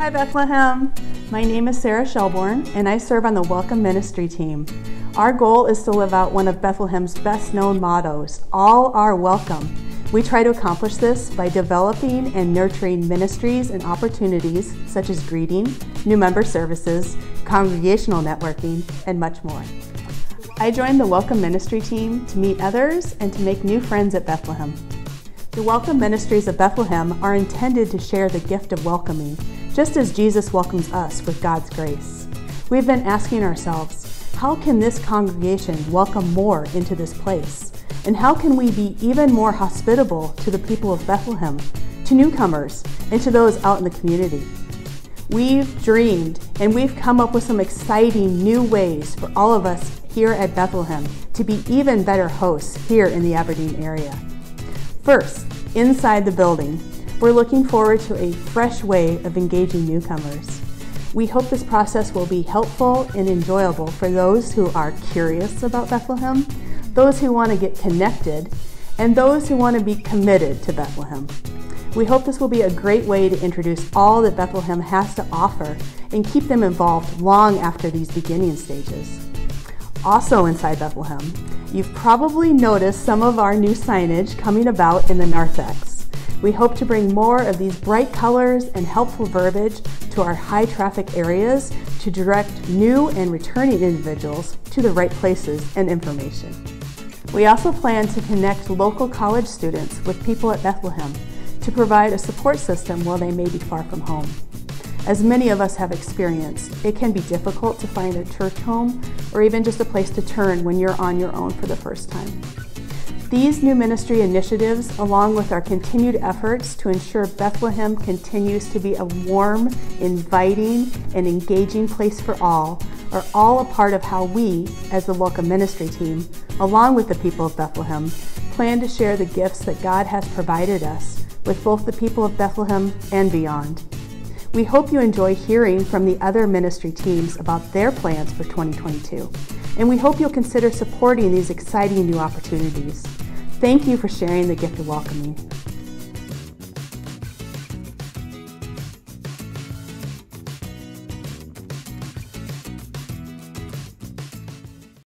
Hi Bethlehem! My name is Sarah Shelbourne and I serve on the Welcome Ministry team. Our goal is to live out one of Bethlehem's best known mottos all are welcome. We try to accomplish this by developing and nurturing ministries and opportunities such as greeting, new member services, congregational networking, and much more. I joined the Welcome Ministry team to meet others and to make new friends at Bethlehem. The Welcome Ministries of Bethlehem are intended to share the gift of welcoming just as Jesus welcomes us with God's grace. We've been asking ourselves, how can this congregation welcome more into this place? And how can we be even more hospitable to the people of Bethlehem, to newcomers, and to those out in the community? We've dreamed and we've come up with some exciting new ways for all of us here at Bethlehem to be even better hosts here in the Aberdeen area. First, inside the building, we're looking forward to a fresh way of engaging newcomers. We hope this process will be helpful and enjoyable for those who are curious about Bethlehem, those who want to get connected, and those who want to be committed to Bethlehem. We hope this will be a great way to introduce all that Bethlehem has to offer and keep them involved long after these beginning stages. Also inside Bethlehem, you've probably noticed some of our new signage coming about in the narthex. We hope to bring more of these bright colors and helpful verbiage to our high traffic areas to direct new and returning individuals to the right places and information. We also plan to connect local college students with people at Bethlehem to provide a support system while they may be far from home. As many of us have experienced, it can be difficult to find a church home or even just a place to turn when you're on your own for the first time. These new ministry initiatives, along with our continued efforts to ensure Bethlehem continues to be a warm, inviting, and engaging place for all, are all a part of how we, as the Welcome Ministry team, along with the people of Bethlehem, plan to share the gifts that God has provided us with both the people of Bethlehem and beyond. We hope you enjoy hearing from the other ministry teams about their plans for 2022, and we hope you'll consider supporting these exciting new opportunities. Thank you for sharing the gift of welcoming.